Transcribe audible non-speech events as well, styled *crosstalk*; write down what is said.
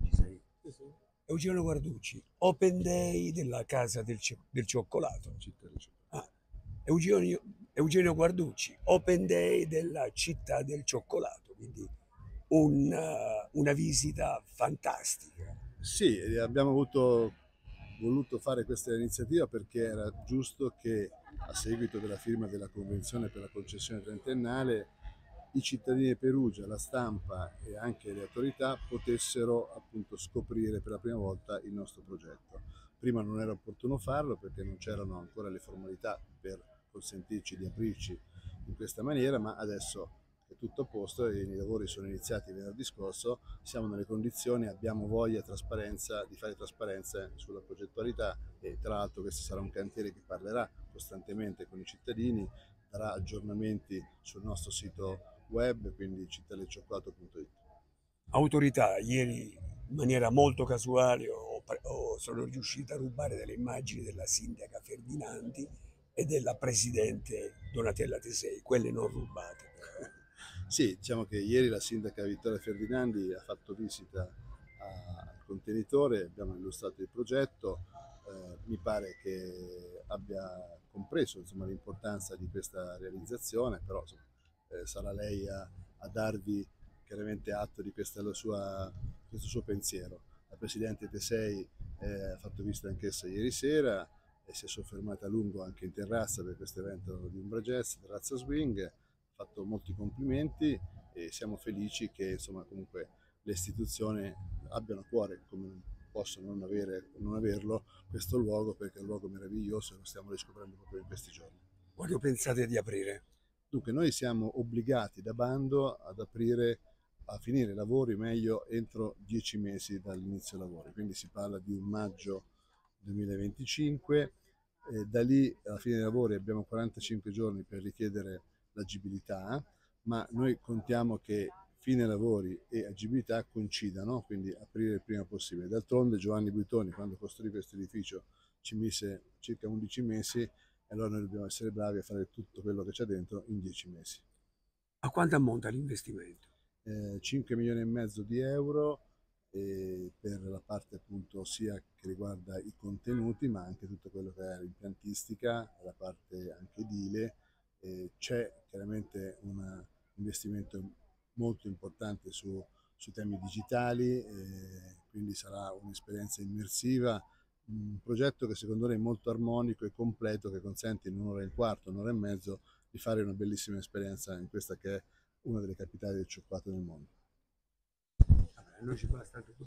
Ci sei? Eugenio Guarducci, Open Day della Casa del, del Cioccolato. Ah, Eugenio, Eugenio Guarducci, Open Day della Città del Cioccolato, quindi un, eh, una visita fantastica. Sì, abbiamo avuto, voluto fare questa iniziativa perché era giusto che a seguito della firma della Convenzione per la concessione trentennale i cittadini di Perugia, la stampa e anche le autorità potessero appunto scoprire per la prima volta il nostro progetto. Prima non era opportuno farlo perché non c'erano ancora le formalità per consentirci di aprirci in questa maniera, ma adesso è tutto a posto e i lavori sono iniziati venerdì scorso, siamo nelle condizioni, abbiamo voglia di fare trasparenza sulla progettualità e tra l'altro questo sarà un cantiere che parlerà costantemente con i cittadini, darà aggiornamenti sul nostro sito web, quindi cittadelcioccolato.it. Autorità, ieri in maniera molto casuale ho, ho- sono riuscito a rubare delle immagini della sindaca Ferdinandi e della presidente Donatella Tesei, quelle non rubate. *laughs* Sì, diciamo che ieri la sindaca Vittoria Ferdinandi ha fatto visita al contenitore, abbiamo illustrato il progetto, eh, mi pare che abbia compreso l'importanza di questa realizzazione, però insomma, eh, sarà lei a, a darvi chiaramente atto di sua, questo suo pensiero. La Presidente Tesei eh, ha fatto visita anch'essa ieri sera e si è soffermata a lungo anche in terrazza per questo evento di Umbra Jazz, Terrazza Swing, ha fatto molti complimenti e siamo felici che insomma, comunque le istituzioni abbiano a cuore, come possono non, avere, non averlo, questo luogo perché è un luogo meraviglioso e lo stiamo riscoprendo proprio in questi giorni. Quando pensate di aprire? Dunque noi siamo obbligati da bando ad aprire, a finire i lavori meglio entro dieci mesi dall'inizio dei lavori, quindi si parla di un maggio 2025, e da lì alla fine dei lavori abbiamo 45 giorni per richiedere l'agibilità, ma noi contiamo che fine lavori e agibilità coincidano, quindi aprire il prima possibile. D'altronde Giovanni Buitoni quando costruì questo edificio ci mise circa 11 mesi e allora noi dobbiamo essere bravi a fare tutto quello che c'è dentro in 10 mesi. A quanto ammonta l'investimento? Eh, 5 milioni e mezzo di euro eh, per la parte appunto sia che riguarda i contenuti ma anche tutto quello che è l'impiantistica, la parte anche edile. Eh, c'è chiaramente un investimento molto importante su, su temi digitali, eh, quindi sarà un'esperienza immersiva, un progetto che secondo me è molto armonico e completo che consente in un'ora e un quarto, un'ora e mezzo di fare una bellissima esperienza in questa che è una delle capitali del cioccolato nel mondo. Vabbè,